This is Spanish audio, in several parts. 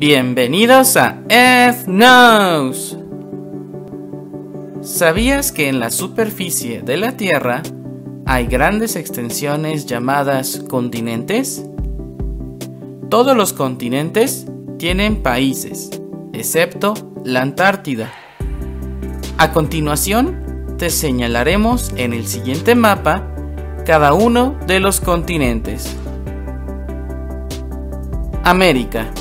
Bienvenidos a Earth Knows. ¿Sabías que en la superficie de la Tierra hay grandes extensiones llamadas continentes? Todos los continentes tienen países, excepto la Antártida. A continuación, te señalaremos en el siguiente mapa cada uno de los continentes. América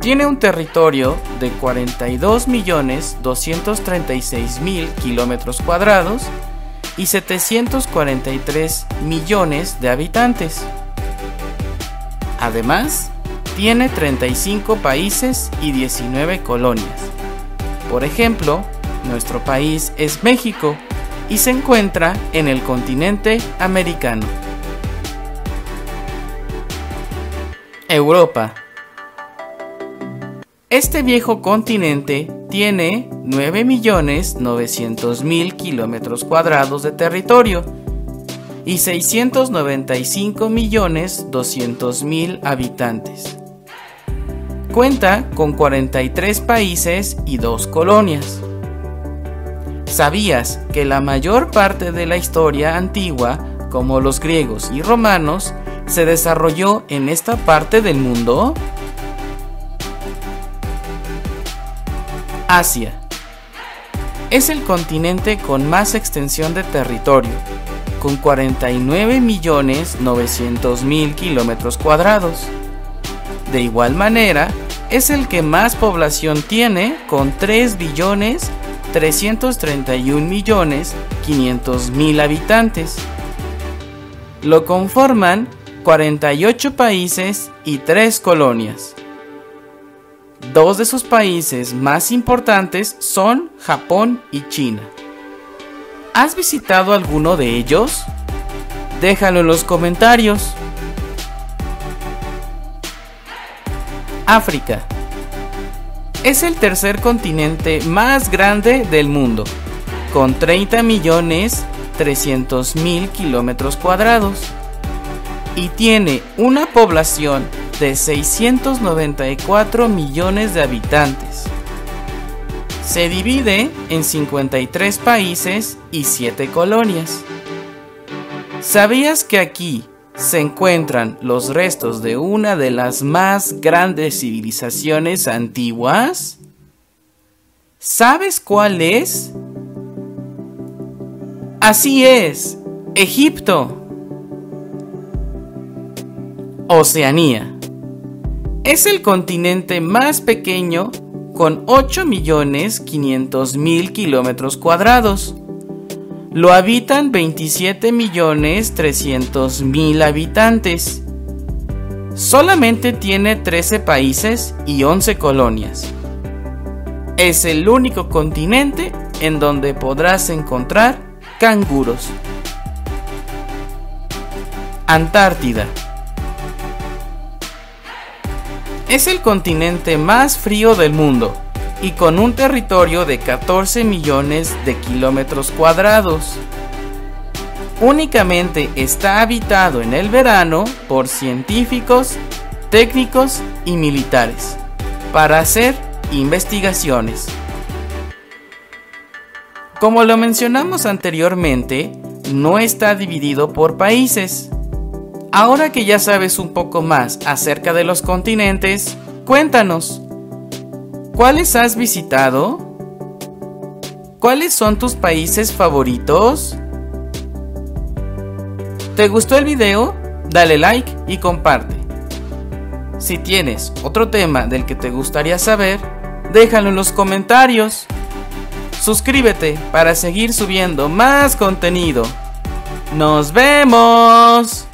tiene un territorio de 42.236.000 kilómetros cuadrados y 743 millones de habitantes. Además, tiene 35 países y 19 colonias. Por ejemplo, nuestro país es México y se encuentra en el continente americano. Europa este viejo continente tiene 9.900.000 kilómetros cuadrados de territorio y 695.200.000 habitantes. Cuenta con 43 países y 2 colonias. ¿Sabías que la mayor parte de la historia antigua, como los griegos y romanos, se desarrolló en esta parte del mundo? Asia. Es el continente con más extensión de territorio, con 49.900.000 kilómetros cuadrados. De igual manera, es el que más población tiene, con 3.331.500.000 habitantes. Lo conforman 48 países y 3 colonias. Dos de sus países más importantes son Japón y China. ¿Has visitado alguno de ellos? Déjalo en los comentarios. África. Es el tercer continente más grande del mundo, con 30 millones 300 mil kilómetros cuadrados y tiene una población de 694 millones de habitantes. Se divide en 53 países y 7 colonias. ¿Sabías que aquí se encuentran los restos de una de las más grandes civilizaciones antiguas? ¿Sabes cuál es? Así es, Egipto. Oceanía. Es el continente más pequeño con 8.500.000 kilómetros cuadrados. Lo habitan 27.300.000 habitantes. Solamente tiene 13 países y 11 colonias. Es el único continente en donde podrás encontrar canguros. Antártida. Es el continente más frío del mundo y con un territorio de 14 millones de kilómetros cuadrados. Únicamente está habitado en el verano por científicos, técnicos y militares para hacer investigaciones. Como lo mencionamos anteriormente, no está dividido por países Ahora que ya sabes un poco más acerca de los continentes, cuéntanos, ¿cuáles has visitado? ¿Cuáles son tus países favoritos? ¿Te gustó el video? Dale like y comparte. Si tienes otro tema del que te gustaría saber, déjalo en los comentarios. Suscríbete para seguir subiendo más contenido. ¡Nos vemos!